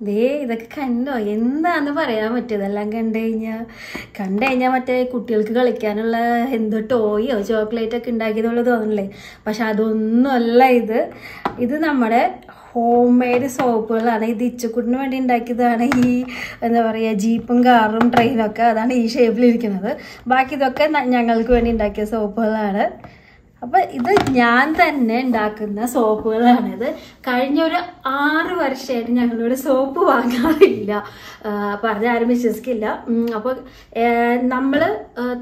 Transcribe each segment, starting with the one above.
ദേ ഇതൊക്കെ കണ്ടോ? എന്താന്ന് പറയാൻ പറ്റും? ഇതെല്ലാം കണ്ടു കഴിഞ്ഞാൽ കണ്ടു കഴിഞ്ഞാൽ മറ്റേ കുട്ടികൾക്ക് കളിക്കാനുള്ള എന്തോ ടോയോ ചോക്ലേറ്റ് ഒക്കെ ഉണ്ടാക്കിയതുള്ള തോന്നില്ലേ പക്ഷെ അതൊന്നുമല്ല ഇത്. ഇത് നമ്മുടെ ഹോം മെയ്ഡ് സോപ്പുകളാണ് ഇത് ഇച്ചക്കുട്ടിന് വേണ്ടി ഉണ്ടാക്കിയതാണ് ഈ എന്താ പറയുക ജീപ്പും കാറും ട്രെയിനും ഒക്കെ. അതാണ് ഈ ഷേപ്പിലിരിക്കുന്നത് ബാക്കി ഇതൊക്കെ ഞങ്ങൾക്ക് വേണ്ടി ഉണ്ടാക്കിയ സോപ്പുകളാണ് അപ്പൊ ഇത് ഞാൻ തന്നെ ഉണ്ടാക്കുന്ന സോപ്പുകളാണിത് കഴിഞ്ഞ ഒരു ആറ് വർഷമായിട്ട് ഞങ്ങളിവിടെ സോപ്പ് വാങ്ങാറില്ല. പറഞ്ഞ ആരും വിശ്വസിക്കില്ല. അപ്പോൾ അപ്പൊ നമ്മൾ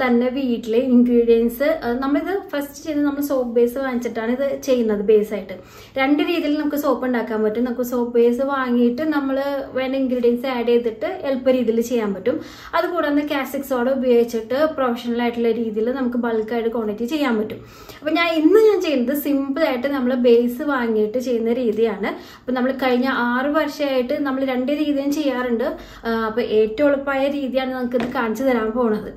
തന്നെ വീട്ടിലെ ഇൻഗ്രീഡിയൻസ് നമ്മളിത് ഫസ്റ്റ് ചെയ്ത് നമ്മൾ സോപ്പ് ബേസ് വാങ്ങിച്ചിട്ടാണ് ഇത് ചെയ്യുന്നത് ബേസ് ആയിട്ട്. രണ്ട് രീതിയിൽ നമുക്ക് സോപ്പ് ഉണ്ടാക്കാൻ പറ്റും. നമുക്ക് സോപ്പ് ബേസ് വാങ്ങിയിട്ട് നമ്മൾ വേണ്ട ഇൻഗ്രീഡിയൻസ് ആഡ് ചെയ്തിട്ട് എളുപ്പ രീതിയിൽ ചെയ്യാൻ പറ്റും. അതുകൂടാതെ കാസിക് സോഡ ഉപയോഗിച്ചിട്ട് പ്രൊഫഷണൽ ആയിട്ടുള്ള രീതിയിൽ നമുക്ക് ബൾക്കായിട്ട് ക്വാണ്ടിറ്റി ചെയ്യാൻ പറ്റും. അപ്പൊ ഞാൻ ഇന്ന് ഞാൻ ചെയ്യുന്നത് സിമ്പിൾ ആയിട്ട് നമ്മൾ ബേസ് വാങ്ങിയിട്ട് ചെയ്യുന്ന രീതിയാണ്. അപ്പൊ നമ്മൾ കഴിഞ്ഞ ആറ് വർഷമായിട്ട് നമ്മൾ രണ്ട് രീതിയും ചെയ്യാറുണ്ട്. അപ്പോൾ അപ്പൊ ഏറ്റവും എളുപ്പമായ രീതിയാണ് നമുക്ക് ഇത് കാണിച്ചു തരാൻ പോണത്.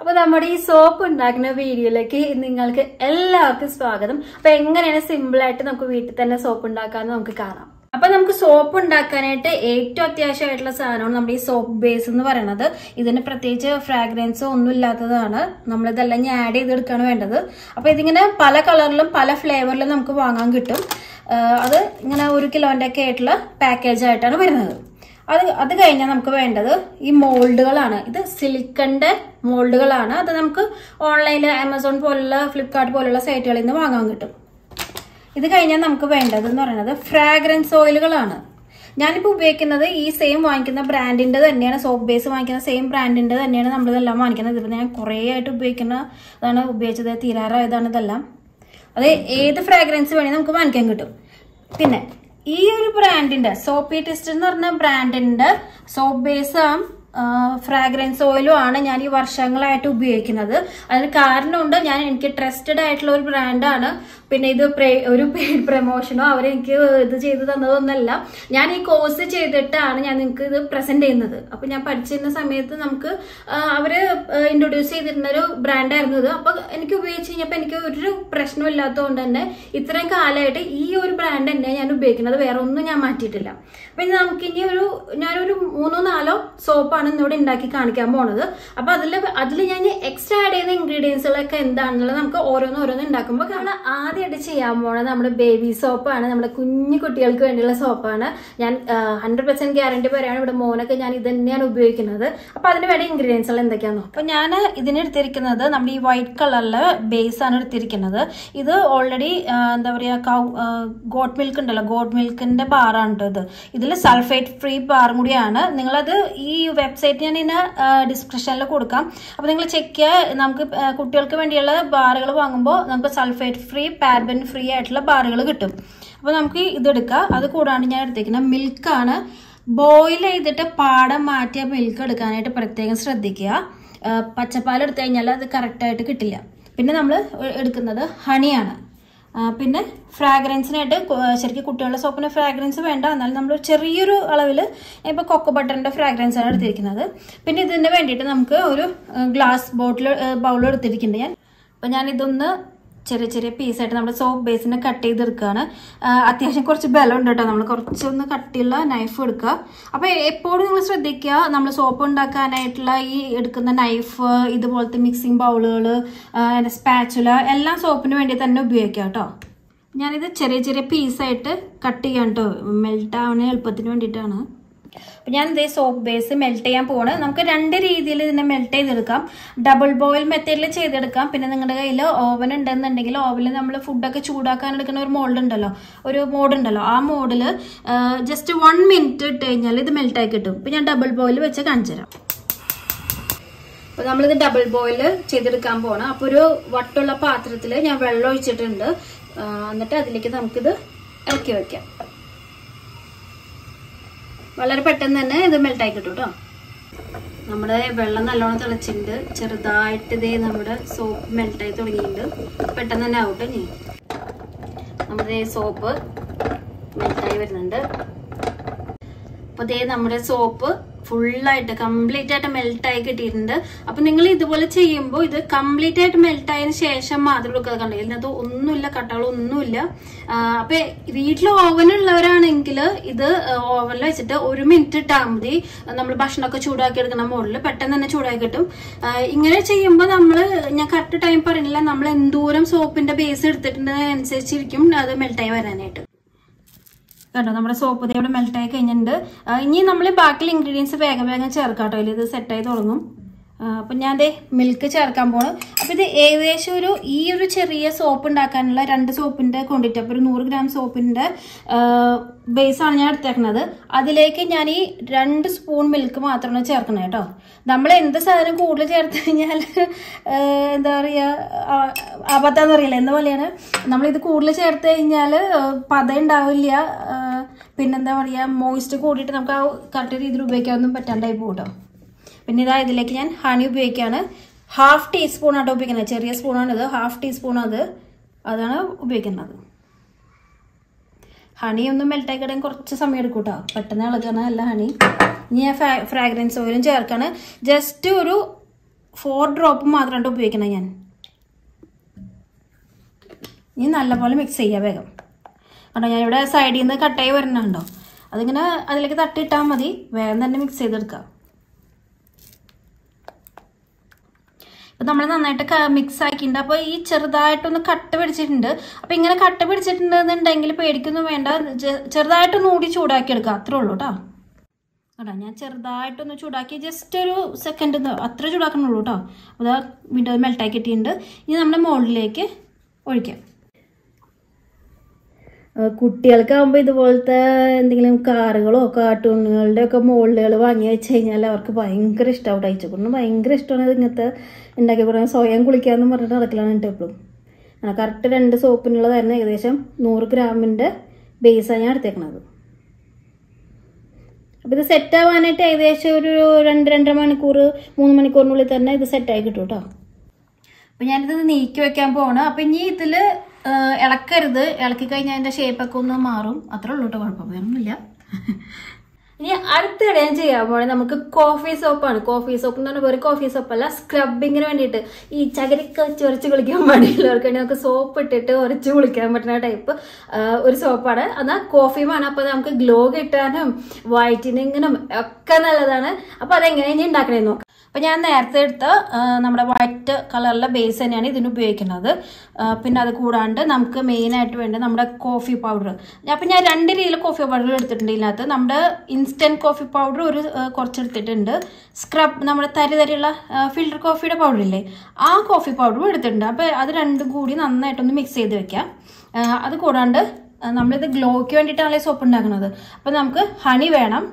അപ്പൊ നമ്മുടെ ഈ സോപ്പ് ഉണ്ടാക്കുന്ന വീഡിയോയിലേക്ക് നിങ്ങൾക്ക് എല്ലാവർക്കും സ്വാഗതം. അപ്പൊ എങ്ങനെയാണ് സിമ്പിൾ ആയിട്ട് നമുക്ക് വീട്ടിൽ തന്നെ സോപ്പ് ഉണ്ടാക്കാന്ന് നമുക്ക് കാണാം. അപ്പൊ നമുക്ക് സോപ്പ് ഉണ്ടാക്കാനായിട്ട് ഏറ്റവും അത്യാവശ്യമായിട്ടുള്ള സാധനമാണ് നമ്മുടെ ഈ സോപ്പ് ബേസ് എന്ന് പറയുന്നത് ഇതിന് പ്രത്യേകിച്ച് ഫ്രാഗ്രൻസോ ഒന്നും ഇല്ലാത്തതാണ്. നമ്മളിതെല്ലാം ഞാൻ ആഡ് ചെയ്തെടുക്കുകയാണ് വേണ്ടത്. അപ്പൊ ഇതിങ്ങനെ പല കളറിലും പല ഫ്ലേവറിലും നമുക്ക് വാങ്ങാൻ കിട്ടും. അത് ഇങ്ങനെ ഒരു കിലോന്റെ ഒക്കെ ആയിട്ടുള്ള പാക്കേജ് ആയിട്ടാണ് വരുന്നത്. അത് അത് കഴിഞ്ഞാൽ നമുക്ക് വേണ്ടത് ഈ മോൾഡുകളാണ്. ഇത് സിലിക്കന്റെ മോൾഡുകളാണ്. അത് നമുക്ക് ഓൺലൈനിൽ ആമസോൺ പോലുള്ള ഫ്ലിപ്കാർട്ട് പോലുള്ള സൈറ്റുകളിൽ നിന്ന് വാങ്ങാൻ കിട്ടും. ഇത് കഴിഞ്ഞാൽ നമുക്ക് വേണ്ടത് എന്ന് പറയുന്നത് ഫ്രാഗ്രൻസ് ഓയിലുകളാണ് ഞാനിപ്പോൾ ഉപയോഗിക്കുന്നത് ഈ സെയിം വാങ്ങിക്കുന്ന ബ്രാൻഡിന്റെ തന്നെയാണ് സോപ്പ് ബേസ് വാങ്ങിക്കുന്ന സെയിം ബ്രാൻഡിന്റെ തന്നെയാണ് നമ്മൾ ഇതെല്ലാം വാങ്ങിക്കുന്നത്. ഇതിപ്പോൾ ഞാൻ കുറേ ആയിട്ട് ഉപയോഗിക്കുന്ന ഇതാണ് ഉപയോഗിച്ചത് തീരാറായതാണ് ഇതെല്ലാം. അത് ഏത് ഫ്രാഗ്രൻസ് വേണമെങ്കിൽ നമുക്ക് വാങ്ങിക്കാൻ കിട്ടും. പിന്നെ ഈ ഒരു ബ്രാൻഡിന്റെ സോപ്പി ടെസ്റ്റ് എന്ന് പറഞ്ഞ ബ്രാൻഡിന്റെ സോപ്പ് ബേസ് ഫ്രാഗ്രൻസ് ഓയിലും ആണ് ഞാൻ ഈ വർഷങ്ങളായിട്ട് ഉപയോഗിക്കുന്നത്. അതിന് കാരണമുണ്ട് ഞാൻ എനിക്ക് ട്രസ്റ്റഡ് ആയിട്ടുള്ള ഒരു ബ്രാൻഡാണ് പിന്നെ ഇത് ഒരു പെയ്ഡ് പ്രൊമോഷനോ അവരെനിക്ക് ഇത് ചെയ്തു തന്നതൊന്നല്ല. ഞാൻ ഈ കോഴ്സ് ചെയ്തിട്ടാണ് ഞാൻ നിങ്ങൾക്ക് ഇത് പ്രസന്റ് ചെയ്യുന്നത്. അപ്പൊ ഞാൻ പഠിച്ചിരുന്ന സമയത്ത് നമുക്ക് അവർ ഇൻട്രൊഡ്യൂസ് ചെയ്തിരുന്ന ഒരു ബ്രാൻഡായിരുന്നു ഇത്. അപ്പൊ എനിക്ക് ഉപയോഗിച്ച് കഴിഞ്ഞപ്പോൾ എനിക്ക് ഒരു പ്രശ്നമില്ലാത്തതുകൊണ്ട് തന്നെ ഇത്രയും കാലമായിട്ട് ഈ ഒരു ബ്രാൻഡ് തന്നെ ഞാൻ ഉപയോഗിക്കുന്നത്. വേറെ ഒന്നും ഞാൻ മാറ്റിയിട്ടില്ല. ഇനി നമുക്ക് ഇനി ഒരു ഞാനൊരു മൂന്നോ നാലോ സോപ്പാണ് ഇന്നിവിടെ ഉണ്ടാക്കി കാണിക്കാൻ പോണത്. അപ്പൊ അതിൽ അതിൽ ഞാൻ എക്സ്ട്രാ ആഡ് ചെയ്യുന്ന ഇൻഗ്രീഡിയൻസുകളൊക്കെ എന്താണെന്നുള്ളത് നമുക്ക് ഓരോന്ന് ഓരോന്ന് ഉണ്ടാക്കുമ്പോൾ നമ്മൾ ആദ്യമായിട്ട് ചെയ്യാൻ പോണത് നമ്മുടെ ബേബി സോപ്പാണ് നമ്മുടെ കുഞ്ഞു കുട്ടികൾക്ക് വേണ്ടിയുള്ള സോപ്പാണ് ഞാൻ ഹൺഡ്രഡ് പെർസെന്റ് ഗ്യാരണ്ടി പറയാണ്. ഇവിടെ മോനൊക്കെ ഞാൻ ഇത് തന്നെയാണ് ഉപയോഗിക്കുന്നത്. അപ്പൊ അതിന് വേണ്ട ഇൻഗ്രീഡിയൻസുകൾ എന്തൊക്കെയാണെന്ന് അപ്പോൾ അപ്പൊ ഞാൻ ഇതിനെടുത്തിരിക്കുന്നത് നമ്മുടെ ഈ വൈറ്റ് കളറിലെ ബേസ് ആണ് എടുത്തിരിക്കുന്നത്. ഇത് ഓൾറെഡി എന്താ പറയുക കൗ ഗോട്ട് മിൽക്ക് ഉണ്ടല്ലോ. ഗോട്ട് മിൽക്കിന്റെ ബാറാണ് ഇത്. ഇതിൽ സൾഫേറ്റ് ഫ്രീ ബാറും കൂടിയാണ്. നിങ്ങളത് ഈ വെബ്സൈറ്റ് ഞാൻ ഇതിന് ഡിസ്ക്രിപ്ഷനിൽ കൊടുക്കാം. അപ്പോൾ നിങ്ങൾ ചെക്ക് ചെയ്യുക നമുക്ക് കുട്ടികൾക്ക് വേണ്ടിയുള്ള ബാറുകൾ വാങ്ങുമ്പോൾ നമുക്ക് സൾഫേറ്റ് ഫ്രീ പാരബൻ ഫ്രീ ആയിട്ടുള്ള ബാറുകൾ കിട്ടും. അപ്പോൾ നമുക്ക് ഇതെടുക്കാം. അത് കൂടാണ്ട് ഞാൻ എടുത്തേക്കുന്ന മിൽക്കാണ് ബോയിൽ ചെയ്തിട്ട് പാടം മാറ്റിയ മിൽക്ക് എടുക്കാനായിട്ട് പ്രത്യേകം ശ്രദ്ധിക്കുക. പച്ചപ്പാൽ എടുത്തു കഴിഞ്ഞാൽ അത് കറക്റ്റായിട്ട് കിട്ടില്ല. പിന്നെ നമ്മൾ എടുക്കുന്നത് ഹണിയാണ് പിന്നെ ഫ്രാഗ്രൻസിനായിട്ട് ശരിക്കും കുട്ടികളുടെ സോപ്പിന് ഫ്രാഗ്രൻസ് വേണ്ട. എന്നാലും നമ്മൾ ചെറിയൊരു അളവിൽ ഇപ്പോൾ കൊക്കോ ബട്ടറിന്റെ ഫ്രാഗ്രൻസ് ആണ് എടുത്തിരിക്കുന്നത്. പിന്നെ ഇതിന് വേണ്ടിയിട്ട് നമുക്ക് ഒരു ഗ്ലാസ് ബോട്ടിൽ ബൗൾ എടുത്തിരിക്കുന്നുണ്ട് ഞാൻ. അപ്പം ഞാൻ ഇതൊന്ന് ചെറിയ ചെറിയ പീസായിട്ട് നമ്മുടെ സോപ്പ് ബേസിനെ കട്ട് ചെയ്ത് എടുക്കുകയാണ് അത്യാവശ്യം കുറച്ച് ബലം ഉണ്ട് കേട്ടോ. നമ്മൾ കുറച്ചൊന്ന് കട്ടിയുള്ള നൈഫ് എടുക്കുക. അപ്പോൾ എപ്പോഴും നിങ്ങൾ ശ്രദ്ധിക്കുക നമ്മൾ സോപ്പ് ഉണ്ടാക്കാനായിട്ടുള്ള ഈ എടുക്കുന്ന നൈഫ് ഇതുപോലത്തെ മിക്സിംഗ് ബൗളുകൾ സ്പാച്ചുല എല്ലാം സോപ്പിന് വേണ്ടി തന്നെ ഉപയോഗിക്കാം കേട്ടോ. ഞാനിത് ചെറിയ ചെറിയ പീസായിട്ട് കട്ട് ചെയ്യാം കേട്ടോ. മെൽട്ടാവണ എളുപ്പത്തിന് വേണ്ടിയിട്ടാണ്. അപ്പം ഞാൻ ഇതേ സോപ്പ് ബേസ് മെൽറ്റ് ചെയ്യാൻ പോവാണ്. നമുക്ക് രണ്ട് രീതിയിൽ ഇതിനെ മെൽറ്റ് ചെയ്തെടുക്കാം. ഡബിൾ ബോയിൽ മെത്തേഡിൽ ചെയ്തെടുക്കാം. പിന്നെ നിങ്ങളുടെ കയ്യിൽ ഓവൻ ഉണ്ടെന്നുണ്ടെങ്കിൽ ഓവനിൽ നമ്മൾ ഫുഡൊക്കെ ചൂടാക്കാൻ എടുക്കുന്ന ഒരു മോൾഡ് ഉണ്ടല്ലോ. ഒരു മോഡ് ഉണ്ടല്ലോ. ആ മോഡിൽ ജസ്റ്റ് വൺ മിനിറ്റ് ഇട്ട് കഴിഞ്ഞാൽ ഇത് മെൽറ്റായി കിട്ടും. ഇപ്പം ഞാൻ ഡബിൾ ബോയിൽ വെച്ച് കാണിച്ചു തരാം അപ്പോൾ നമ്മളിത് ഡബിൾ ബോയിൽ ചെയ്തെടുക്കാൻ പോകണം അപ്പോൾ ഒരു വട്ടുള്ള പാത്രത്തിൽ ഞാൻ വെള്ളം ഒഴിച്ചിട്ടുണ്ട്. എന്നിട്ട് അതിലേക്ക് നമുക്കിത് ഇറക്കി വെക്കാം. വളരെ പെട്ടെന്ന് തന്നെ ഇത് മെൽട്ടായി കിട്ടും കേട്ടോ. നമ്മുടെ വെള്ളം നല്ലോണം തിളച്ചിട്ടുണ്ട്. ചെറുതായിട്ട് ഇതേ നമ്മുടെ സോപ്പ് മെൽട്ടായി തുടങ്ങിയിട്ടുണ്ട്. പെട്ടെന്ന് തന്നെ ആവട്ടെ ഇനി. നമ്മുടെ സോപ്പ് മെൽട്ടായി വരുന്നുണ്ട്. അപ്പോൾ ദേ നമ്മുടെ സോപ്പ് ഫുള്ളായിട്ട് കംപ്ലീറ്റ് ആയിട്ട് മെൽറ്റ് ആയി കിട്ടിയിട്ടുണ്ട്. അപ്പൊ നിങ്ങൾ ഇതുപോലെ ചെയ്യുമ്പോൾ ഇത് കംപ്ലീറ്റ് ആയിട്ട് മെൽറ്റ് ആയതിനു ശേഷം മാത്രം എടുക്കുക കണ്ടോ? ഇതിനകത്ത് ഒന്നുമില്ല കട്ടകളൊന്നുമില്ല അപ്പൊ വീട്ടിൽ ഓവൻ ഉള്ളവരാണെങ്കിൽ ഇത് ഓവനിൽ വെച്ചിട്ട് ഒരു മിനിറ്റ് ഇട്ടാൽ മതി. നമ്മൾ ഭക്ഷണമൊക്കെ ചൂടാക്കി എടുക്കുന്ന മുകളിൽ പെട്ടെന്ന് തന്നെ ചൂടാക്കി കിട്ടും. ഇങ്ങനെ ചെയ്യുമ്പോൾ നമ്മൾ ഞാൻ കറക്റ്റ് ടൈം പറഞ്ഞില്ല? നമ്മൾ എന്തോരം സോപ്പിന്റെ ബേസ് എടുത്തിട്ടുണ്ടെന്നതിനനുസരിച്ചിരിക്കും അത് മെൽറ്റായി വരാനായിട്ട്. കണ്ടോ നമ്മുടെ സോപ്പ് ദേ ഇവിടെ മെൽറ്റായി കഴിഞ്ഞിട്ടുണ്ട്. ഇനി നമ്മൾ ബാക്കിയുള്ള ഇൻഗ്രീഡിയൻസ് വേഗം വേഗം ചേർക്കാം കേട്ടോ ഇത് ഇത് സെറ്റായി തുടങ്ങും. അപ്പം ഞാൻ ദേ മിൽക്ക് ചേർക്കാൻ പോണു. അപ്പം ഇത് ഏകദേശം ഒരു ഈ ഒരു ചെറിയ സോപ്പ് ഉണ്ടാക്കാനുള്ള രണ്ട് സോപ്പിന്റെ ക്വാണ്ടിറ്റി അപ്പോൾ ഒരു നൂറ് ഗ്രാം സോപ്പിന്റെ ബേസാണ് ഞാൻ എടുത്തേക്കുന്നത് അതിലേക്ക് ഞാൻ ഈ രണ്ട് സ്പൂൺ മിൽക്ക് മാത്രമാണ് ചേർക്കുന്നത് കേട്ടോ നമ്മൾ എന്ത് സാധനം കൂടുതൽ ചേർത്ത് കഴിഞ്ഞാൽ എന്താ പറയുക അബദ്ധമെന്ന് അറിയില്ല? എന്ന പോലെയാണ്? നമ്മളിത് കൂടുതൽ ചേർത്ത് കഴിഞ്ഞാൽ പത ഉണ്ടാവില്ല. പിന്നെന്താ പറയുക മോയിസ്റ്റ് കൂടിയിട്ട് നമുക്ക് ആ കറക്റ്റ് രീതിയിൽ ഉപയോഗിക്കാനൊന്നും പറ്റാണ്ടായി പോകും കേട്ടോ പിന്നെ ഇതാ ഇതിലേക്ക് ഞാൻ ഹണി ഉപയോഗിക്കുകയാണ്. ഹാഫ് ടീസ്പൂൺ ആട്ടോ ഉപയോഗിക്കുന്നത്. ചെറിയ സ്പൂണാണ് ഇത്. ഹാഫ് ടീസ്പൂൺ അത്. അതാണ് ഉപയോഗിക്കുന്നത്. ഹണി ഒന്ന് മെൽറ്റായി കിടാൻ കുറച്ച് സമയം എടുക്കും കേട്ടോ പെട്ടെന്ന് ഇളകണ അല്ല ഹണി ഇനി ഞാൻ ഫ്രാഗ്രൻസ് ഓയിലും ചേർക്കാണ്. ജസ്റ്റ് ഒരു ഫോർ ഡ്രോപ്പ് മാത്രമാണ് ഉപയോഗിക്കുന്നത് ഞാൻ. ഇനി നല്ലപോലെ മിക്സ് ചെയ്യുക വേഗം. കണ്ടോ ഞാനിവിടെ സൈഡിൽ നിന്ന് കട്ടായി വരുന്നുണ്ടോ അതിങ്ങനെ അതിലേക്ക് തട്ടിയിട്ടാൽ മതി. വേഗം തന്നെ മിക്സ് ചെയ്തെടുക്കാം. ഇപ്പം നമ്മൾ നന്നായിട്ട് മിക്സ് ആക്കിയിട്ടുണ്ട്. അപ്പോൾ ഈ ചെറുതായിട്ടൊന്ന് കട്ട പിടിച്ചിട്ടുണ്ട്. അപ്പോൾ ഇങ്ങനെ കട്ട പിടിച്ചിട്ടുണ്ടെന്നുണ്ടെങ്കിൽ പേടിക്കൊന്നും വേണ്ട. ചെറുതായിട്ടൊന്ന് കൂടി ചൂടാക്കി എടുക്കുക അത്രേ ഉള്ളൂ കേട്ടോ കേട്ടോ ഞാൻ ചെറുതായിട്ടൊന്ന് ചൂടാക്കി ജസ്റ്റ് ഒരു സെക്കൻഡ് അത്ര ചൂടാക്കണുള്ളൂ കേട്ടോ അതാ വീണ്ടും മെൽട്ടാക്കി കിട്ടിയിട്ടുണ്ട്. ഇനി നമ്മുടെ മുകളിലേക്ക് ഒഴിക്കാം. കുട്ടികൾക്കാകുമ്പോൾ ഇതുപോലത്തെ എന്തെങ്കിലും കാറുകളോ കാർട്ടൂണുകളുടെ ഒക്കെ മോളുകൾ വാങ്ങി വെച്ച് കഴിഞ്ഞാൽ അവർക്ക് ഭയങ്കര ഇഷ്ടമാവും അയച്ചുകൊണ്ട് ഭയങ്കര ഇഷ്ടമാണ് ഇങ്ങനത്തെ ഉണ്ടാക്കി കൊടുക്കാൻ. സ്വയം കുളിക്കാമെന്ന് പറഞ്ഞിട്ട് നടക്കലാണ് എന്റെ എപ്പോഴും കറക്റ്റ് രണ്ട് സോപ്പിനുള്ളതായിരുന്നു ഏകദേശം നൂറ് ഗ്രാമിന്റെ ബേസാണ് ഞാൻ എടുത്തേക്കണത്. അപ്പോൾ ഇത് സെറ്റാവാനായിട്ട് ഏകദേശം ഒരു രണ്ട് രണ്ടര മണിക്കൂർ മൂന്ന് മണിക്കൂറിനുള്ളിൽ തന്നെ ഇത് സെറ്റായി കിട്ടും കേട്ടോ. അപ്പം ഞാനിത് നീക്കി വെക്കാൻ പോവാണ്. അപ്പം ഇനി ഇതിൽ ഇളക്കരുത്. ഇളക്കി കഴിഞ്ഞാൽ അതിന്റെ ഷേപ്പൊക്കെ ഒന്ന് മാറും. അത്രേ ഉള്ളൂ കേട്ടോ കുഴപ്പം ഇനി അടുത്തിടെ ഞാൻ ചെയ്യാൻ പോണേ നമുക്ക് കോഫി സോപ്പാണ് കോഫി സോപ്പ് എന്ന് പറഞ്ഞാൽ വെറും കോഫി സോപ്പല്ല സ്ക്രബിങ്ങിന് വേണ്ടിയിട്ട്. ഈ ചകരിക്ക ചൊരച്ച് കുളിക്കാൻ പാടില്ലവർക്ക് വേണ്ടി നമുക്ക് സോപ്പ് ഇട്ടിട്ട് ഉരച്ച് കുളിക്കാൻ പറ്റുന്ന ടൈപ്പ് ഒരു സോപ്പാണ് എന്നാൽ കോഫിയുമാണ് അപ്പോൾ നമുക്ക് ഗ്ലോ കിട്ടാനും വൈറ്റനിങ്ങിനും ഒക്കെ നല്ലതാണ്. അപ്പോൾ അതെങ്ങനെ ഇനി ഉണ്ടാക്കണേന്ന് നോക്കാം. അപ്പോൾ ഞാൻ നേരത്തെ എടുത്ത നമ്മുടെ വൈറ്റ് കളറിലെ ബേസ് തന്നെയാണ് ഇതിന് ഉപയോഗിക്കുന്നത്. പിന്നെ അത് കൂടാണ്ട് നമുക്ക് മെയിനായിട്ട് വേണ്ടത് നമ്മുടെ കോഫി പൗഡർ അപ്പം ഞാൻ രണ്ട് രീതിയിൽ കോഫി പൗഡർ എടുത്തിട്ടുണ്ട് ഇതിനകത്ത്. നമ്മുടെ ഇൻസ്റ്റന്റ് കോഫി പൗഡർ ഒരു കുറച്ച് കുറച്ചെടുത്തിട്ടുണ്ട്. സ്ക്രബ് നമ്മുടെ തരി തരിയുള്ള ഫിൽറ്റർ കോഫിയുടെ പൗഡർ ഇല്ലേ? ആ കോഫി പൗഡറും എടുത്തിട്ടുണ്ട്. അപ്പോൾ അത് രണ്ടും കൂടി നന്നായിട്ടൊന്ന് മിക്സ് ചെയ്ത് വെക്കാം. അത് കൂടാണ്ട് നമ്മളിത് ഗ്ലോയ്ക്ക് വേണ്ടിയിട്ടാണല്ലേ സോപ്പ് ഉണ്ടാക്കുന്നത് അപ്പം നമുക്ക് ഹണി വേണം.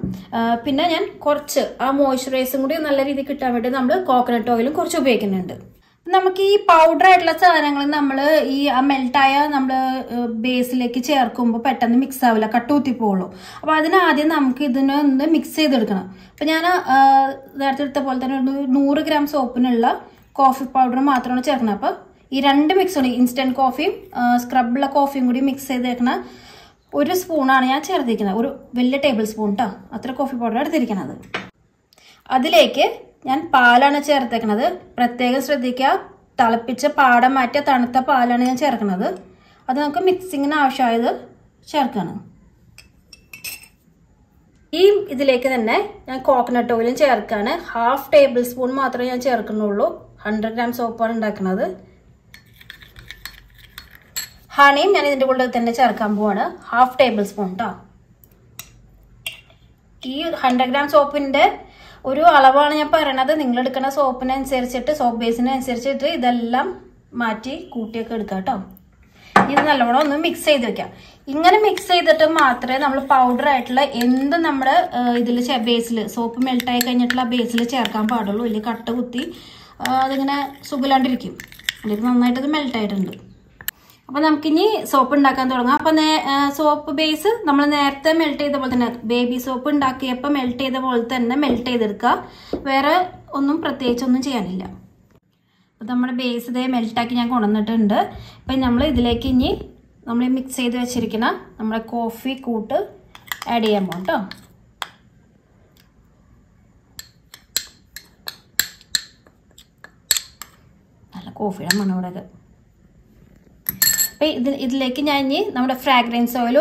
പിന്നെ ഞാൻ കുറച്ച് ആ മോയ്സ്ചറൈസും കൂടി നല്ല രീതിയിൽ കിട്ടാൻ വേണ്ടി നമ്മൾ കോക്കനട്ട് ഓയിലും കുറച്ച് ഉപയോഗിക്കുന്നുണ്ട്. നമുക്ക് ഈ പൗഡർ ആയിട്ടുള്ള സാധനങ്ങൾ നമ്മൾ ഈ മെൽട്ടായ നമ്മൾ ബേസിലേക്ക് ചേർക്കുമ്പോൾ പെട്ടെന്ന് മിക്സ് ആവില്ല കട്ടൂത്തി പോകുള്ളൂ അപ്പോൾ അതിനാദ്യം നമുക്ക് ഇതിനെ ഒന്ന് മിക്സ് ചെയ്തെടുക്കണം. അപ്പം ഞാൻ നേരത്തെ എടുത്ത പോലെ തന്നെ ഒരു നൂറ് ഗ്രാം സോപ്പിനുള്ള കോഫി പൗഡർ മാത്രമാണ് ചേർക്കുന്നത്. അപ്പോൾ ഈ രണ്ട് മിക്സ് ഉണ്ട് ഇൻസ്റ്റന്റ് കോഫിയും സ്ക്രബുള്ള കോഫിയും കൂടി മിക്സ് ചെയ്തേക്കണ ഒരു സ്പൂണാണ് ഞാൻ ചേർത്തിരിക്കുന്നത്. ഒരു വലിയ ടേബിൾ സ്പൂൺ കേട്ടോ അത്ര കോഫി പൗഡർ എടുത്തിരിക്കുന്നത് അതിലേക്ക് ഞാൻ പാലാണ് ചേർത്തേക്കണത്. പ്രത്യേകം ശ്രദ്ധിക്കുക. തിളപ്പിച്ച പാടം മാറ്റിയ തണുത്ത പാലാണ് ഞാൻ ചേർക്കുന്നത് അത് നമുക്ക് മിക്സിങ്ങിന് ആവശ്യമായത് ചേർക്കുകയാണ് ഈ ഇതിലേക്ക് തന്നെ ഞാൻ കോക്കനട്ട് ഓയിലും ചേർക്കുകയാണ് ഹാഫ് ടേബിൾ സ്പൂൺ മാത്രമേ ഞാൻ ചേർക്കുന്നുള്ളൂ. ഹൺഡ്രഡ് ഗ്രാം സോപ്പാണ് ഉണ്ടാക്കുന്നത് ഹണിയും ഞാൻ ഇതിന്റെ കൂടെ തന്നെ ചേർക്കാൻ പോവാണ്. ഹാഫ് ടേബിൾ സ്പൂൺ കേട്ടോ ഈ ഹൺഡ്രഡ് ഗ്രാം സോപ്പിന്റെ ഒരു അളവാണ് ഞാൻ പറയണത്. നിങ്ങൾ എടുക്കുന്ന സോപ്പിനനുസരിച്ചിട്ട് സോപ്പ് ബേസിനനുസരിച്ചിട്ട് ഇതെല്ലാം മാറ്റി കൂട്ടിയൊക്കെ എടുക്കാം കേട്ടോ ഇത് നല്ലോണം ഒന്ന് മിക്സ് ചെയ്ത് വെക്കാം. ഇങ്ങനെ മിക്സ് ചെയ്തിട്ട് മാത്രമേ നമ്മൾ പൗഡർ ആയിട്ടുള്ള എന്ത് നമ്മുടെ ഇതിൽ ബേസിൽ സോപ്പ് മെൽട്ടായി കഴിഞ്ഞിട്ടുള്ള ബേസിൽ ചേർക്കാൻ പാടുള്ളൂ. ഇല്ലെങ്കിൽ കട്ട കുത്തി അതിങ്ങനെ സുഖലാണ്ടിരിക്കും അല്ലെങ്കിൽ നന്നായിട്ട് ഇത് മെൽട്ടായിട്ടുണ്ട് അപ്പൊ നമുക്കിനി സോപ്പ് ഉണ്ടാക്കാൻ തുടങ്ങാം. അപ്പൊ സോപ്പ് ബേസ് നമ്മൾ നേരത്തെ മെൽറ്റ് ചെയ്ത പോലെ തന്നെ ബേബി സോപ്പ് ഉണ്ടാക്കിയപ്പോൾ മെൽറ്റ് ചെയ്ത പോലെ തന്നെ മെൽറ്റ് ചെയ്തെടുക്കുക. വേറെ ഒന്നും പ്രത്യേകിച്ചൊന്നും ചെയ്യാനില്ല. അപ്പൊ നമ്മുടെ ബേസ് ഇതേ മെൽറ്റാക്കി ഞാൻ കൊണ്ടുവന്നിട്ടുണ്ട്. അപ്പം നമ്മൾ ഇതിലേക്ക് ഇനി നമ്മൾ മിക്സ് ചെയ്ത് വെച്ചിരിക്കുന്ന നമ്മുടെ കോഫി കൂട്ട് ആഡ് ചെയ്യാൻ പോകും കേട്ടോ നല്ല കോഫിയുടെ മണം അപ്പം ഇത് ഇതിലേക്ക് ഞാൻ ഇനി നമ്മുടെ ഫ്രാഗ്രൻസ് ഓയിൽ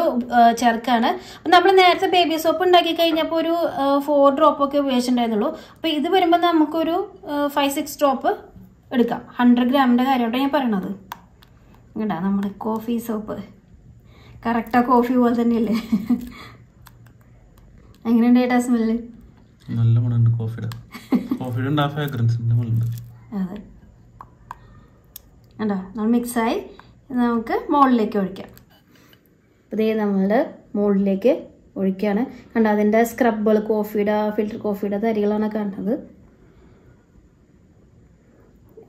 ചേർക്കുകയാണ് അപ്പം നമ്മൾ നേരത്തെ ബേബി സോപ്പ് ഉണ്ടാക്കി കഴിഞ്ഞപ്പോൾ ഒരു ഫോർ ഡ്രോപ്പ് ഒക്കെ ഉപയോഗിച്ചിട്ടുണ്ടായിരുന്നുള്ളൂ. അപ്പോൾ ഇത് വരുമ്പോൾ നമുക്കൊരു ഫൈവ് സിക്സ് ഡ്രോപ്പ് എടുക്കാം. ഹൺഡ്രഡ് ഗ്രാമിന്റെ കാര്യമായിട്ടാണ് ഞാൻ പറയണത്. ഇങ്ങടാ നമ്മുടെ കോഫി സോപ്പ് കറക്റ്റാ കോഫി പോലെ തന്നെയല്ലേ? എങ്ങനെയുണ്ട് ഏട്ടാ സ്മെല്ല് നല്ല മണമുണ്ട് കോഫിയുടെ കോഫിയുടെ ഉണ്ട് ആ ഫ്രാഗ്രൻസിന്റെ മണമുണ്ട്. അതെ. കണ്ടോ? നമ്മൾ മിക്സായി നമുക്ക് മുകളിലേക്ക് ഒഴിക്കാം. ഇതേ നമ്മൾ മുകളിലേക്ക് ഒഴിക്കുകയാണ് കണ്ട അതിന്റെ സ്ക്രബുകൾ കോഫിയുടെ ഫിൽറ്റർ കോഫിയുടെ തരികളാണ് കണ്ടത്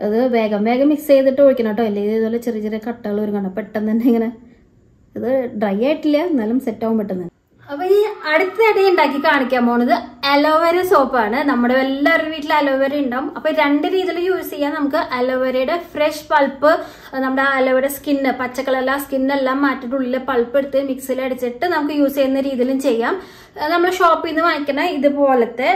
അത് വേഗം വേഗം മിക്സ് ചെയ്തിട്ട് ഒഴിക്കണം കേട്ടോ. അല്ലെങ്കിൽ ഇതുപോലെ ചെറിയ ചെറിയ കട്ടകൾ വരും. കണ്ടോ? പെട്ടെന്ന് തന്നെ ഇങ്ങനെ ഇത് ഡ്രൈ ആയിട്ടില്ല. എന്നാലും സെറ്റ് ആവും പെട്ടെന്ന്. അപ്പൊ ഈ അടുത്തതായിട്ട് ഉണ്ടാക്കി കാണിക്കാൻ പോണത് അലോവേര സോപ്പാണ്. നമ്മുടെ എല്ലാവരുടെ വീട്ടിൽ അലോവേര ഉണ്ടാവും. അപ്പൊ രണ്ട് രീതിയിൽ യൂസ് ചെയ്യാം. നമുക്ക് അലോവേരയുടെ ഫ്രഷ് പൾപ്പ് നമ്മുടെ അലോവേര സ്കിന്ന് പച്ചക്കളല്ല സ്കിന്നെല്ലാം മാറ്റിയിട്ട് ഉള്ളിലെ പൾപ്പ് എടുത്ത് മിക്സിയിൽ അടിച്ചിട്ട് നമുക്ക് യൂസ് ചെയ്യുന്ന രീതിയിലും ചെയ്യാം. നമ്മൾ ഷോപ്പിൽ നിന്ന് വാങ്ങിക്കുന്ന ഇതുപോലത്തെ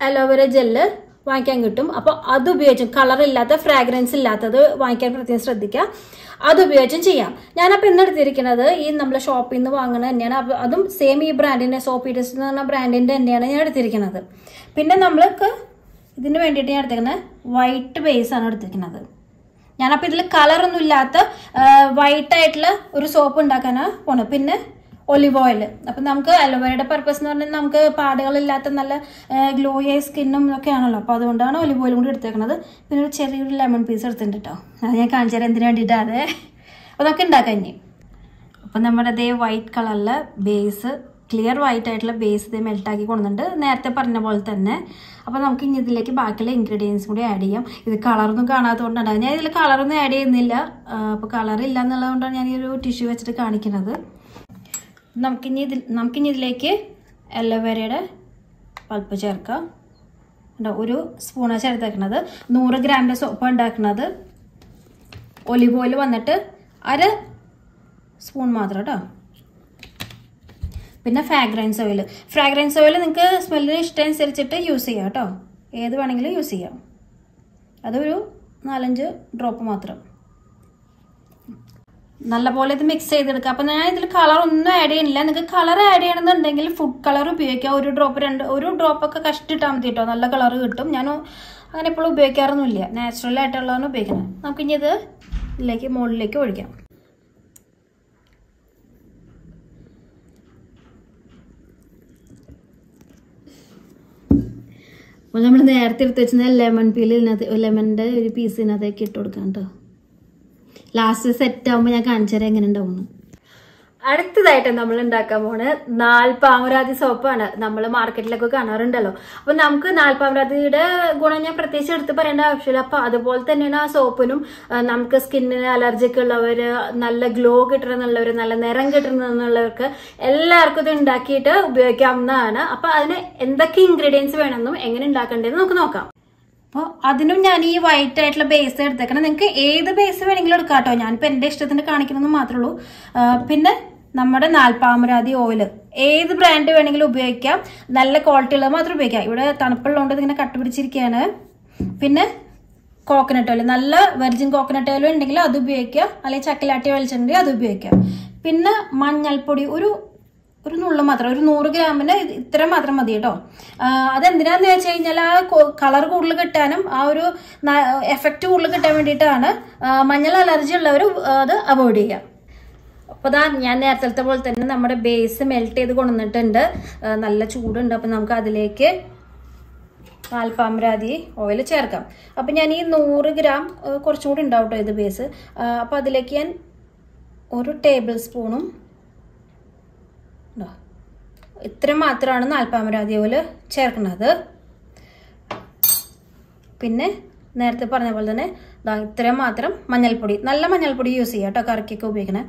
അലോവേര ജെല്ല് വാങ്ങിക്കാൻ കിട്ടും. അപ്പോൾ അത് ഉപയോഗിച്ചും കളർ ഇല്ലാത്ത ഫ്രാഗ്രൻസ് ഇല്ലാത്തത് വാങ്ങിക്കാൻ പ്രത്യേകം ശ്രദ്ധിക്കുക. അത് ഉപയോഗിച്ചും ചെയ്യാം. ഞാനപ്പോൾ ഇന്ന് എടുത്തിരിക്കുന്നത് ഈ നമ്മൾ ഷോപ്പിൽ നിന്ന് വാങ്ങുന്നത് തന്നെയാണ്. അപ്പോൾ അതും സെയിം ഈ ബ്രാൻഡിന്റെ സോപ്പി ടെസ്റ്റ് എന്ന് പറഞ്ഞ ബ്രാൻഡിന്റെ തന്നെയാണ് ഞാൻ എടുത്തിരിക്കുന്നത്. പിന്നെ നമ്മൾക്ക് ഇതിന് വേണ്ടിയിട്ട് ഞാൻ എടുത്തിരിക്കുന്നത് വൈറ്റ് ബേസ് ആണ് എടുത്തിരിക്കുന്നത്. ഞാനപ്പോൾ ഇതിൽ കളറൊന്നും ഇല്ലാത്ത വൈറ്റ് ആയിട്ടുള്ള ഒരു സോപ്പ് ഉണ്ടാക്കാനാണ് പോണത് പിന്നെ ഒലിവ് ഓയിൽ അപ്പം നമുക്ക് അലോവേരയുടെ പർപ്പസ് എന്ന് പറഞ്ഞാൽ നമുക്ക് പാടുകളില്ലാത്ത നല്ല ഗ്ലോയി സ്കിന്നും ഒക്കെ ആണല്ലോ. അപ്പോൾ അതുകൊണ്ടാണ് ഒലിവ് ഓയിലും കൂടി എടുത്തേക്കുന്നത് പിന്നെ ഒരു ചെറിയൊരു ലെമൺ പീസ് എടുത്തിട്ടുണ്ട് കേട്ടോ അത് ഞാൻ കാണിച്ചു തരാം എന്തിനു വേണ്ടിയിട്ടാണ് അപ്പോൾ അതൊക്കെ ഉണ്ടാക്കാം ഇനി. അപ്പം നമ്മുടെ അതേ വൈറ്റ് കളറിലെ ബേസ് ക്ലിയർ വൈറ്റ് ആയിട്ടുള്ള ബേസ് ഇതേ മെൽട്ടാക്കി കൊണ്ടുവന്നിട്ടുണ്ട്. നേരത്തെ പറഞ്ഞ പോലെ തന്നെ. അപ്പോൾ നമുക്ക് ഇനി ഇതിലേക്ക് ബാക്കിയുള്ള ഇൻഗ്രീഡിയൻസ് കൂടി ആഡ് ചെയ്യാം. ഇത് കളറൊന്നും കാണാത്തതുകൊണ്ടാണ് ഞാൻ ഇതിൽ കളറൊന്നും ആഡ് ചെയ്യുന്നില്ല. അപ്പോൾ കളർ ഇല്ല എന്നുള്ളതുകൊണ്ടാണ് ഞാൻ ഈ ഒരു ടിഷ്യൂ വെച്ചിട്ട് കാണിക്കുന്നത് നമുക്കിനി ഇതിൽ നമുക്കിനി ഇതിലേക്ക് അലോവേരയുടെ പൾപ്പ് ചേർക്കാം. ഒരു സ്പൂണാണ് ചേർത്തേക്കണത്. നൂറ് ഗ്രാമിന്റെ സോപ്പ് ഉണ്ടാക്കുന്നത് ഒലിവ് ഓയിൽ വന്നിട്ട് അര സ്പൂൺ മാത്രം കേട്ടോ പിന്നെ ഫ്രാഗ്രൻസ് ഓയിൽ ഫ്രാഗ്രൻസ് ഓയിൽ നിങ്ങൾക്ക് സ്മെല്ലിന് ഇഷ്ടമനുസരിച്ചിട്ട് യൂസ് ചെയ്യാം കേട്ടോ ഏത് വേണമെങ്കിലും യൂസ് ചെയ്യാം. അതൊരു നാലഞ്ച് ഡ്രോപ്പ് മാത്രം. നല്ലപോലെ ഇത് മിക്സ് ചെയ്തെടുക്കുക. അപ്പം ഞാൻ ഇതിൽ കളർ ഒന്നും ആഡ് ചെയ്യുന്നില്ല നിങ്ങൾക്ക് കളർ ആഡ് ചെയ്യണമെന്നുണ്ടെങ്കിൽ ഫുഡ് കളർ ഉപയോഗിക്കുക. ഒരു ഡ്രോപ്പ് രണ്ട് ഒരു ഡ്രോപ്പ് ഒക്കെ കഷ്ടിട്ടാൽ മതി കേട്ടോ നല്ല കളർ കിട്ടും. ഞാൻ അങ്ങനെ എപ്പോഴും ഉപയോഗിക്കാറൊന്നുമില്ല. നാച്ചുറൽ ആയിട്ടുള്ളതാണ് ഉപയോഗിക്കുന്നത്. നമുക്ക് ഇനി ഇത് ഇതിലേക്ക് മുകളിലേക്ക് ഒഴിക്കാം. അപ്പോൾ നമ്മൾ നേരത്തെ എടുത്ത് വെച്ചിരുന്ന ലെമൺ പീൽ ലെമണിന്റെ ഒരു പീസ് ഇതിനകത്തേക്ക് ഇട്ട് കൊടുക്കാം കേട്ടോ ലാസ്റ്റ് സെറ്റ് ആകുമ്പോൾ ഞാൻ കാണിച്ചു തരാം എങ്ങനെ ഉണ്ടാവുന്നു? അടുത്തതായിട്ട് നമ്മൾ ഉണ്ടാക്കാൻ പോണ് നാൽപ്പാമരാതി സോപ്പാണ്. നമ്മൾ മാർക്കറ്റിലൊക്കെ കാണാറുണ്ടല്ലോ. അപ്പൊ നമുക്ക് നാൽപ്പാമരാതിയുടെ ഗുണം ഞാൻ പ്രത്യേകിച്ച് എടുത്ത് പറയേണ്ട ആവശ്യമില്ല. അപ്പൊ അതുപോലെ തന്നെയാണ് ആ സോപ്പിനും നമുക്ക് സ്കിന്നിന് അലർജിക്ക് ഉള്ളവര് നല്ല ഗ്ലോ കിട്ടണമെന്നുള്ളവര് നല്ല നിറം കിട്ടണമെന്നുള്ളവർക്ക് എല്ലാവർക്കും ഇത് ഉണ്ടാക്കിയിട്ട് ഉപയോഗിക്കാവുന്നതാണ്. അപ്പൊ അതിന് എന്തൊക്കെ ഇൻഗ്രീഡിയൻസ് വേണമെന്നും എങ്ങനെ ഉണ്ടാക്കേണ്ടതെന്ന് നമുക്ക് നോക്കാം. അപ്പോൾ അതിനും ഞാൻ ഈ വൈറ്റ് ആയിട്ടുള്ള ബേസ് എടുത്തേക്കണം. നിങ്ങൾക്ക് ഏത് ബേസ് വേണമെങ്കിലും എടുക്കാം കേട്ടോ. ഞാനിപ്പോൾ എന്റെ ഇഷ്ടത്തിന് കാണിക്കണമെന്ന് മാത്രമേ ഉള്ളൂ. പിന്നെ നമ്മുടെ നാൽപ്പാമരാതി ഓയിൽ ഏത് ബ്രാൻഡ് വേണമെങ്കിലും ഉപയോഗിക്കാം. നല്ല ക്വാളിറ്റി ഉള്ളത് മാത്രം ഉപയോഗിക്കാം. ഇവിടെ തണുപ്പുള്ളതുകൊണ്ട് ഇതിങ്ങനെ കട്ടുപിടിച്ചിരിക്കുകയാണ് പിന്നെ കോക്കനട്ട് ഓയിൽ നല്ല വെർജിൻ കോക്കനട്ട് ഓയിൽ ഉണ്ടെങ്കിൽ അത് ഉപയോഗിക്കാം. അല്ലെങ്കിൽ ചക്കിലാട്ടി വെളിച്ചെണ്ണ അത് ഉപയോഗിക്കാം. പിന്നെ മഞ്ഞൾപ്പൊടി. ഒരു ഒരു നുള്ള മാത്രം ഒരു നൂറ് ഗ്രാമിന് ഇത്ര മാത്രം മതി കേട്ടോ. അതെന്തിനാന്ന് വെച്ച് കഴിഞ്ഞാൽ ആ കളർ കൂടുതൽ കിട്ടാനും ആ ഒരു എഫക്റ്റ് കൂടുതൽ കിട്ടാൻ വേണ്ടിയിട്ടാണ് മഞ്ഞൾ അലർജി ഉള്ളവർ അത് അവോയ്ഡ് ചെയ്യുക അപ്പോൾ അതാ ഞാൻ നേരത്തെ പോലെ തന്നെ നമ്മുടെ ബേസ് മെൽറ്റ് ചെയ്ത് കൊണ്ടുവന്നിട്ടുണ്ട്. നല്ല ചൂടുണ്ട്. അപ്പം നമുക്ക് അതിലേക്ക് പാൽപ്പാമരാതി ഓയിൽ ചേർക്കാം. അപ്പം ഞാൻ ഈ നൂറ് ഗ്രാം കുറച്ചും കൂടി ഉണ്ടാവും ഇത് ബേസ് അപ്പോൾ അതിലേക്ക് ഞാൻ ഒരു ടേബിൾ സ്പൂണും ഇത്ര മാത്രമാണ് നാൽപ്പാമരാതി ഓയിൽ ചേർക്കുന്നത്. പിന്നെ നേരത്തെ പറഞ്ഞ പോലെ തന്നെ ഇത്രയും മാത്രം മഞ്ഞൾപ്പൊടി. നല്ല മഞ്ഞൾപ്പൊടി യൂസ് ചെയ്യുക കേട്ടോ കറിക്കൊക്കെ ഉപയോഗിക്കണേ.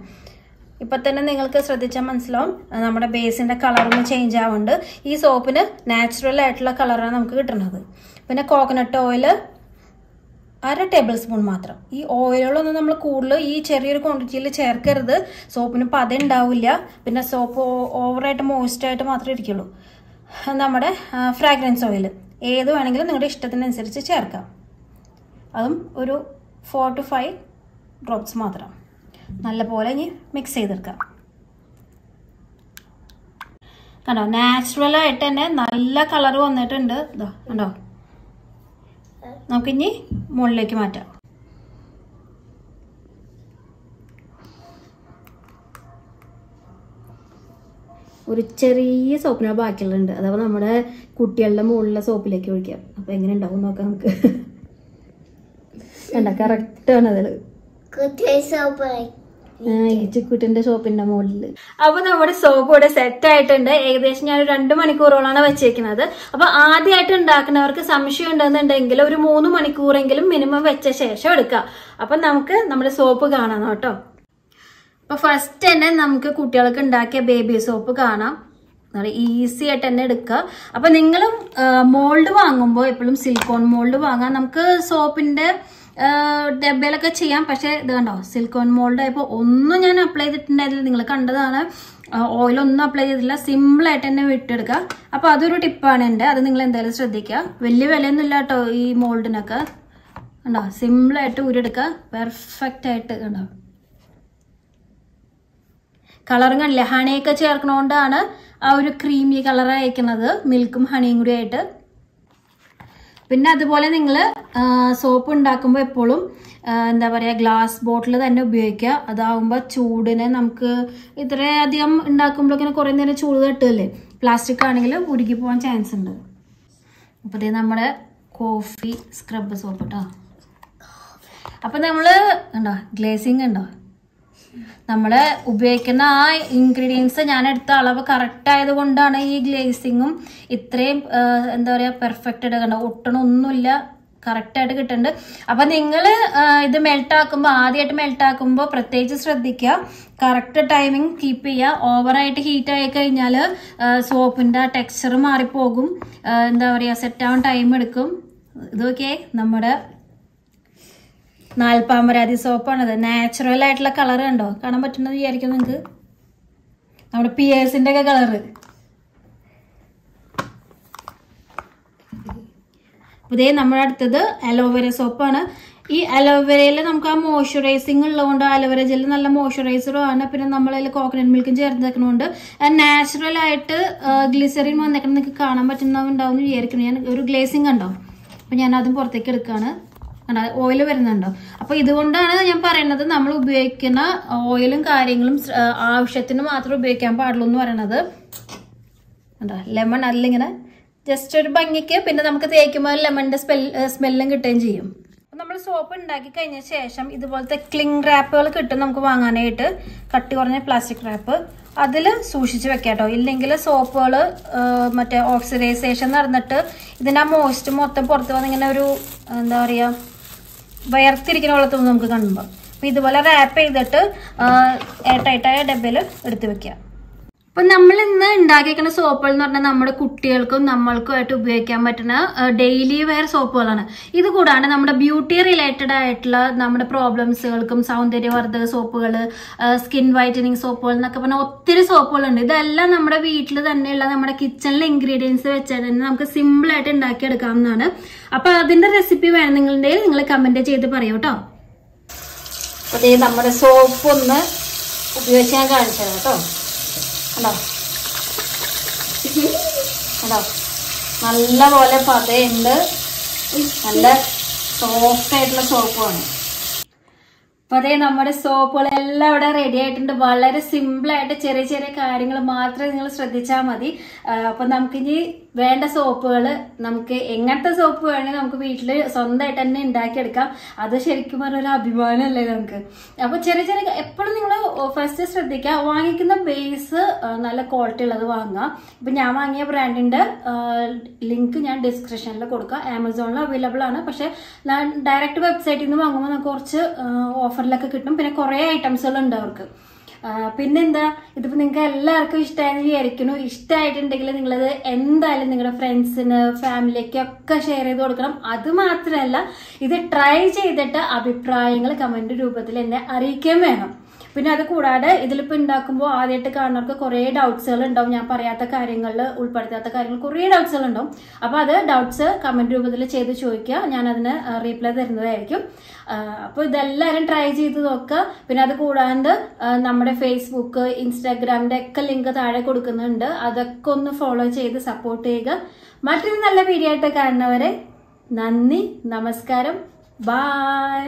ഇപ്പം തന്നെ നിങ്ങൾക്ക് ശ്രദ്ധിച്ചാൽ മനസ്സിലാവും. നമ്മുടെ നമ്മുടെ ബേസിന്റെ ഒന്ന് ചേഞ്ച് ആവുന്നുണ്ട് ഈ സോപ്പിന് നാച്ചുറൽ ആയിട്ടുള്ള കളറാണ് നമുക്ക് കിട്ടുന്നത് പിന്നെ കോക്കനട്ട് ഓയിൽ അര ടേബിൾ സ്പൂൺ മാത്രം. ഈ ഓയിലുകളൊന്നും നമ്മൾ കൂടുതൽ ഈ ചെറിയൊരു ക്വാണ്ടിറ്റിയിൽ ചേർക്കരുത്. സോപ്പിന് പത ഉണ്ടാവില്ല പിന്നെ സോപ്പ് ഓവറായിട്ട് മോയിസ്റ്റായിട്ട് മാത്രമേ ഇരിക്കുള്ളൂ. നമ്മുടെ ഫ്രാഗ്രൻസ് ഓയിൽ ഏത് വേണമെങ്കിലും നിങ്ങളുടെ ഇഷ്ടത്തിനനുസരിച്ച് ചേർക്കാം. അതും ഒരു ഫോർ ടു ഫൈവ് ഡ്രോപ്സ് മാത്രം. നല്ലപോലെ ഇനി മിക്സ് ചെയ്തെടുക്കാം. കണ്ടോ? നാച്ചുറലായിട്ട് തന്നെ നല്ല കളർ വന്നിട്ടുണ്ട്. ഇതോ കണ്ടോ? നമുക്കിനി മുകളിലേക്ക് മാറ്റാം. ഒരു ചെറിയ സോപ്പിനാ ബാക്കിയുള്ളുണ്ട്. അഥവാ നമ്മുടെ കുട്ടികളുടെ മുകളിലെ സോപ്പിലേക്ക് ഒഴിക്കാം. അപ്പൊ എങ്ങനെ ഉണ്ടാവും നോക്കാം നമുക്ക്. കണ്ട കറക്റ്റ് ആണ് അതിൽ ചിക്കുട്ടിന്റെ ഷോപ്പിന്റെ മുകളിൽ അപ്പൊ നമ്മുടെ സോപ്പ് ഇവിടെ സെറ്റ് ആയിട്ടുണ്ട്. ഏകദേശം ഞാൻ രണ്ട് മണിക്കൂറോളാണ് വെച്ചേക്കുന്നത്. അപ്പൊ ആദ്യമായിട്ട് ഉണ്ടാക്കുന്നവർക്ക് സംശയം ഉണ്ടെന്നുണ്ടെങ്കിൽ ഒരു മൂന്ന് മണിക്കൂറെങ്കിലും മിനിമം വെച്ച ശേഷം എടുക്കാം. അപ്പൊ നമുക്ക് നമ്മുടെ സോപ്പ് കാണാം കേട്ടോ. അപ്പൊ ഫസ്റ്റ് തന്നെ നമുക്ക് കുട്ടികൾക്ക് ഉണ്ടാക്കിയ ബേബി സോപ്പ് കാണാം. ഈസി ആയിട്ട് തന്നെ എടുക്കുക അപ്പൊ നിങ്ങളും മോൾഡ് വാങ്ങുമ്പോൾ എപ്പോഴും സിലിക്കോൺ മോൾഡ് വാങ്ങാം. നമുക്ക് സോപ്പിന്റെ ഡബയിലൊക്കെ ചെയ്യാം. പക്ഷെ ഇത് കണ്ടോ സിലിക്കോൺ മോൾഡ് ആയപ്പോൾ ഒന്നും ഞാൻ അപ്ലൈ ചെയ്തിട്ടുണ്ടായിരുന്നില്ല. നിങ്ങൾ കണ്ടതാണ് ഓയിലൊന്നും അപ്ലൈ ചെയ്തില്ല സിമ്പിളായിട്ട് തന്നെ വിട്ടെടുക്കുക അപ്പോൾ അതൊരു ടിപ്പാണ് എന്റെ. അത് നിങ്ങൾ എന്തായാലും ശ്രദ്ധിക്കുക. വലിയ വിലയൊന്നും ഇല്ല കേട്ടോ ഈ മോൾഡിനൊക്കെ കണ്ടോ സിമ്പിളായിട്ട് ഊരെടുക്കുക പെർഫെക്റ്റ് ആയിട്ട് കണ്ടോ. കളറും കണ്ടില്ല? ഹണിയൊക്കെ ചേർക്കണോണ്ടാണ് ആ ഒരു ക്രീമി കളർ അയക്കുന്നത്. മിൽക്കും ഹണിയും കൂടി ആയിട്ട്. പിന്നെ അതുപോലെ നിങ്ങൾ സോപ്പ് ഉണ്ടാക്കുമ്പോൾ എപ്പോഴും എന്താ പറയുക ഗ്ലാസ് ബോട്ടിൽ തന്നെ ഉപയോഗിക്കുക. അതാവുമ്പോൾ ചൂടിനെ നമുക്ക് ഇത്രയധികം ഉണ്ടാക്കുമ്പോഴൊക്കെ കുറേ നേരം ചൂട് തട്ടുമല്ലേ പ്ലാസ്റ്റിക് ആണെങ്കിൽ ഉരുകി പോകാൻ ചാൻസ് ഉണ്ട്. അപ്പോൾ ഇത് നമ്മുടെ കോഫി സ്ക്രബ് സോപ്പ് കേട്ടോ അപ്പം നമ്മൾ ഉണ്ടോ ഗ്ലേസിങ് ഉണ്ടോ നമ്മൾ ഉപയോഗിക്കുന്ന ആ ഇൻഗ്രീഡിയൻസ് ഞാൻ എടുത്ത അളവ് കറക്റ്റ് ആയതുകൊണ്ടാണ് ഈ ഗ്ലേസിങ്ങും ഇത്രയും എന്താ പറയുക പെർഫെക്റ്റ് എടുക്കേണ്ടത് കണ്ടോ ഒട്ടണമൊന്നുമില്ല. കറക്റ്റ് ആയിട്ട് കിട്ടുന്നുണ്ട് അപ്പൊ നിങ്ങൾ ഇത് മെൽട്ട് ആക്കുമ്പോൾ ആദ്യമായിട്ട് മെൽട്ട് ആക്കുമ്പോൾ പ്രത്യേകിച്ച് ശ്രദ്ധിക്കുക കറക്റ്റ് ടൈമിംഗ് കീപ്പ് ചെയ്യുക ഓവറായിട്ട് ഹീറ്റ് ആയി കഴിഞ്ഞാൽ സോപ്പിന്റെ ടെക്സ്ചർ മാറിപ്പോകും. എന്താ പറയുക സെറ്റ് ആവാൻ ടൈം എടുക്കും. ഇതൊക്കെ നമ്മുടെ നാൽപ്പാമ്പരാതി സോപ്പാണത് നാച്ചുറൽ ആയിട്ടുള്ള കളർ കണ്ടോ? കാണാൻ പറ്റുന്നത് വിചാരിക്കും നിങ്ങൾക്ക് നമ്മുടെ പിയേഴ്സിന്റെ ഒക്കെ കളറ് ഇതേ നമ്മുടെ അടുത്തത് അലോവേര സോപ്പാണ് ഈ അലോവേരയിൽ നമുക്ക് ആ മോയ്സ്ചറൈസിങ് ഉള്ളതുകൊണ്ട് അലോവേര ജെല്ല് നല്ല മോയ്സ്ചറൈസറും ആണ്. പിന്നെ നമ്മളതിൽ കോക്കനട്ട് മിൽക്കും ചേർത്തേക്കണോണ്ട് നാച്ചുറൽ ആയിട്ട് ഗ്ലിസറിൻ വന്നേക്കണം നിങ്ങൾക്ക് കാണാൻ പറ്റുന്നുണ്ടാവും എന്ന് വിചാരിക്കുന്നു. ഞാൻ ഒരു ഗ്ലേസിങ് ഉണ്ടോ അപ്പൊ ഞാൻ അതും പുറത്തേക്ക് എടുക്കുകയാണ് ഓയിൽ വരുന്നുണ്ടോ? അപ്പൊ ഇതുകൊണ്ടാണ് ഞാൻ പറയുന്നത് നമ്മൾ ഉപയോഗിക്കുന്ന ഓയിലും കാര്യങ്ങളും ആവശ്യത്തിന് മാത്രം ഉപയോഗിക്കാൻ പാടുള്ളൂ എന്ന് പറയണത്. ലെമൺ അതിലിങ്ങനെ ജസ്റ്റ് ഒരു ഭംഗിക്ക് പിന്നെ നമുക്ക് തേക്കുമ്പോൾ ലെമണിന്റെ സ്മെൽ സ്മെല്ലും കിട്ടുകയും ചെയ്യും. നമ്മൾ സോപ്പ് ഉണ്ടാക്കി കഴിഞ്ഞ ശേഷം ഇതുപോലത്തെ ക്ലിങ് റാപ്പുകൾ കിട്ടും നമുക്ക് വാങ്ങാനായിട്ട്. കട്ടി കുറഞ്ഞ പ്ലാസ്റ്റിക് റാപ്പ് അതിൽ സൂക്ഷിച്ച് വെക്കാം കേട്ടോ. ഇല്ലെങ്കിൽ സോപ്പുകൾ മറ്റേ ഓക്സിഡൈസേഷൻ നടന്നിട്ട് ഇതിന്റെ ആ മോയ്സ്റ്റ് മൊത്തം പുറത്ത് വന്ന് ഇങ്ങനെ ഒരു എന്താ പറയുക വയർത്തിരിക്കുന്ന പോലെ തോന്നും നമുക്ക് കാണുമ്പോൾ. അപ്പോൾ ഇതുപോലെ റാപ്പ് ചെയ്തിട്ട് എയർ ടൈറ്റായ ഡബ്ബയിൽ എടുത്ത് വെക്കാം അപ്പൊ നമ്മൾ ഇന്ന് ഉണ്ടാക്കിയേക്കുന്ന സോപ്പുകൾ എന്ന് പറഞ്ഞാൽ നമ്മുടെ കുട്ടികൾക്കും നമ്മൾക്കും ആയിട്ട് ഉപയോഗിക്കാൻ പറ്റുന്ന ഡെയിലി വെയർ സോപ്പുകളാണ്. ഇത് കൂടാണ്ട് നമ്മുടെ ബ്യൂട്ടി റിലേറ്റഡ് ആയിട്ടുള്ള നമ്മുടെ പ്രോബ്ലംസുകൾക്കും സൗന്ദര്യവർദ്ധക സോപ്പുകൾ സ്കിൻ വൈറ്റനിങ് സോപ്പുകൾ എന്നൊക്കെ പറഞ്ഞാൽ ഒത്തിരി സോപ്പുകളുണ്ട്. ഇതെല്ലാം നമ്മുടെ വീട്ടിൽ തന്നെയുള്ള നമ്മുടെ കിച്ചണിലെ ഇൻഗ്രീഡിയൻസ് വെച്ചാൽ തന്നെ നമുക്ക് സിമ്പിൾ ആയിട്ട് ഉണ്ടാക്കിയെടുക്കാവുന്നതാണ്. അപ്പൊ അതിന്റെ റെസിപ്പി വേണമെന്നുണ്ടെങ്കിൽ നിങ്ങൾ കമന്റ് ചെയ്ത് പറയൂ കേട്ടോ അതെ നമ്മുടെ സോപ്പ് ഒന്ന് ഉപയോഗിച്ച് ഞാൻ കാണിച്ചു കേട്ടോ കണ്ടോ? നല്ല പോലെ പതയുണ്ട്. നല്ല സോഫ്റ്റ് ആയിട്ടുള്ള സോപ്പുമാണ് അപ്പൊ അതേ നമ്മുടെ സോപ്പുകളെല്ലാം ഇവിടെ റെഡി ആയിട്ടുണ്ട്. വളരെ സിമ്പിൾ ആയിട്ട് ചെറിയ ചെറിയ കാര്യങ്ങൾ മാത്രമേ നിങ്ങൾ ശ്രദ്ധിച്ചാൽ മതി. അപ്പൊ നമുക്കിനി വേണ്ട സോപ്പുകൾ നമുക്ക് എങ്ങനത്തെ സോപ്പ് വേണമെങ്കിൽ നമുക്ക് വീട്ടിൽ സ്വന്തമായിട്ട് തന്നെ ഉണ്ടാക്കിയെടുക്കാം. അത് ശരിക്കും പറഞ്ഞ ഒരു അഭിമാനമല്ലേ നമുക്ക്. അപ്പൊ ചെറിയ ചെറിയ എപ്പോഴും നിങ്ങൾ ഫസ്റ്റ് ശ്രദ്ധിക്കുക വാങ്ങിക്കുന്ന ബേസ് നല്ല ക്വാളിറ്റി ഉള്ളത് വാങ്ങുക. ഇപ്പൊ ഞാൻ വാങ്ങിയ ബ്രാൻഡിന്റെ ലിങ്ക് ഞാൻ ഡിസ്ക്രിപ്ഷനിൽ കൊടുക്കുക ആമസോണിൽ അവൈലബിൾ ആണ്. പക്ഷെ ഡയറക്റ്റ് വെബ്സൈറ്റിൽ നിന്ന് വാങ്ങുമ്പോൾ നമുക്ക് കുറച്ച് ഓഫറിലൊക്കെ കിട്ടും. പിന്നെ കുറേ ഐറ്റംസുകൾ ഉണ്ട് അവർക്ക്. പിന്നെന്താ ഇതിപ്പോ നിങ്ങൾക്ക് എല്ലാവർക്കും ഇഷ്ടമായെന്ന് വിചാരിക്കുന്നു. ഇഷ്ടമായിട്ടുണ്ടെങ്കിൽ നിങ്ങളത് എന്തായാലും നിങ്ങളുടെ ഫ്രണ്ട്സിന് ഫാമിലിക്ക് ഒക്കെ ഷെയർ ചെയ്ത് കൊടുക്കണം. അത് മാത്രമല്ല ഇത് ട്രൈ ചെയ്തിട്ട് അഭിപ്രായങ്ങൾ കമന്റ് രൂപത്തിൽ എന്നെ അറിയിക്കുകയും വേണം. പിന്നെ അത് കൂടാതെ ഇതിലിപ്പോൾ ഉണ്ടാക്കുമ്പോൾ ആദ്യമായിട്ട് കാണുന്നവർക്ക് കുറേ ഡൗട്ട്സുകൾ ഉണ്ടാവും. ഞാൻ പറയാത്ത കാര്യങ്ങളിൽ ഉൾപ്പെടുത്താത്ത കാര്യങ്ങൾ കുറേ ഡൗട്ട്സുകൾ ഉണ്ടാവും. അപ്പോൾ അത് ഡൗട്ട്സ് കമന്റ് രൂപത്തിൽ ചെയ്ത് ചോദിക്കുക. ഞാൻ അതിന് റീപ്ലൈ തരുന്നതായിരിക്കും. അപ്പോൾ ഇതെല്ലാവരും ട്രൈ ചെയ്ത് നോക്കുക. പിന്നെ അത് കൂടാണ്ട് നമ്മുടെ ഫേസ്ബുക്ക് ഇൻസ്റ്റാഗ്രാമിന്റെ ഒക്കെ ലിങ്ക് താഴെ കൊടുക്കുന്നുണ്ട്. അതൊക്കെ ഒന്ന് ഫോളോ ചെയ്ത് സപ്പോർട്ട് ചെയ്യുക. മറ്റൊരു നല്ല വീഡിയോ ആയിട്ട് കാണുന്നവരെ നന്ദി നമസ്കാരം. Bye